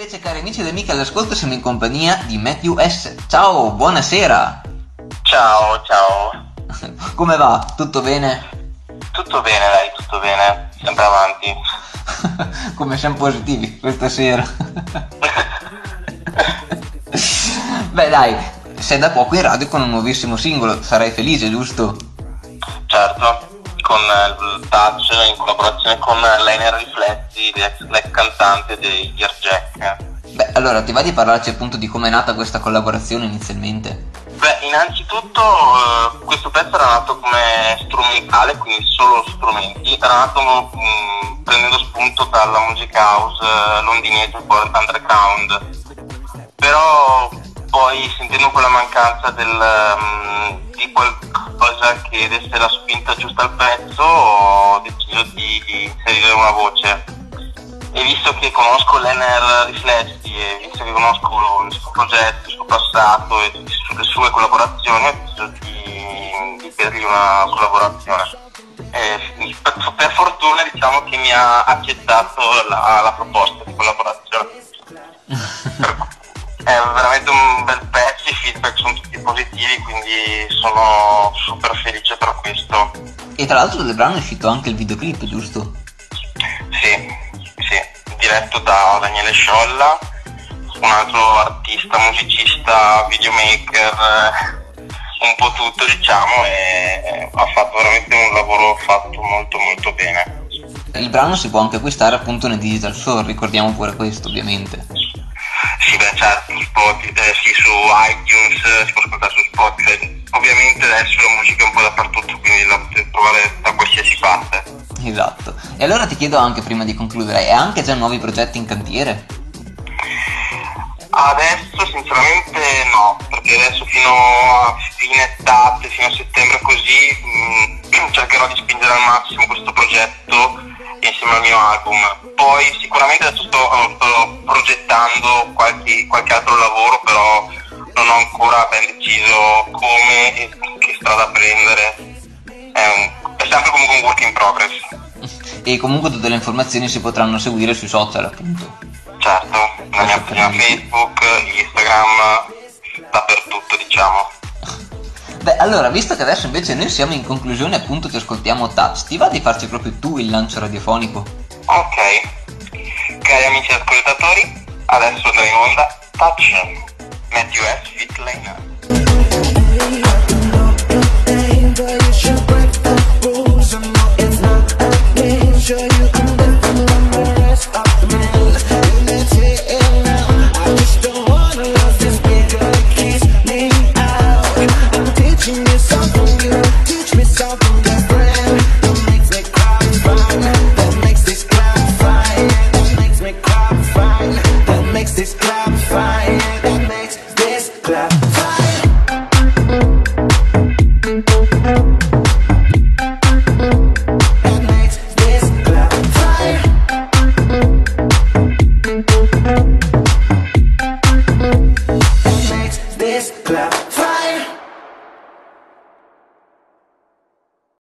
invece cari amici ed amiche all'ascolto siamo in compagnia di Matthew S. Ciao, buonasera. Ciao, ciao. Come va? Tutto bene? Tutto bene, dai, tutto bene. Sempre avanti. Come siamo positivi questa sera. Beh dai, sei da poco in radio con un nuovissimo singolo, sarai felice, giusto? Certo, con il touch in collaborazione con Liner Riflessi, l'ex cantante dei Gear Jack. Beh, allora ti va di parlarci appunto di come è nata questa collaborazione inizialmente? Beh, innanzitutto eh, questo pezzo era nato come strumentale, quindi solo strumenti, era nato mh, mm, prendendo spunto dalla musica house eh, londinese underground. Però poi sentendo quella mancanza del, um, di qualcosa che desse la spinta giusta al pezzo ho deciso di, di inserire una voce. E visto che conosco l'NR Riflessi e visto che conosco il suo progetto, il suo passato e le sue collaborazioni ho deciso di, di chiedergli una collaborazione. E per, per, fortuna diciamo che mi ha accettato la, la proposta di collaborazione. È veramente un bel pezzo, i feedback sono positivi, quindi sono super felice per questo. E tra l'altro del brano è uscito anche il videoclip, giusto? Sì, sì, diretto da Daniele Sciolla, un altro artista, musicista, videomaker, eh, un po' tutto diciamo, e ha fatto veramente un lavoro fatto molto molto bene. Il brano si può anche acquistare appunto nel Digital Store, ricordiamo pure questo ovviamente. Sì, beh certo, Spotify, eh, sì, su iTunes, si può Spotify. Ovviamente adesso la musica è un po' dappertutto, quindi la potete trovare da qualsiasi parte. Esatto. E allora ti chiedo anche prima di concludere, hai anche già nuovi progetti in cantiere? Adesso sinceramente no, perché adesso fino a fine estate, fino a settembre così mh, mm, cercherò di spingere al massimo questo progetto insieme al mio album. Poi sicuramente adesso sto, sto progettando qualche, qualche, altro lavoro, però non ho ancora ben deciso come e che strada prendere. È, un, è sempre comunque un work in progress. E comunque tutte le informazioni si potranno seguire sui social appunto. Certo, nella mia pagina Facebook, Instagram, dappertutto diciamo. Beh, allora, visto che adesso invece noi siamo in conclusione, appunto ti ascoltiamo Touch, ti va di farci proprio tu il lancio radiofonico? Ok, cari amici ascoltatori, adesso andrà in onda Touch, Matthew S. Fitlane.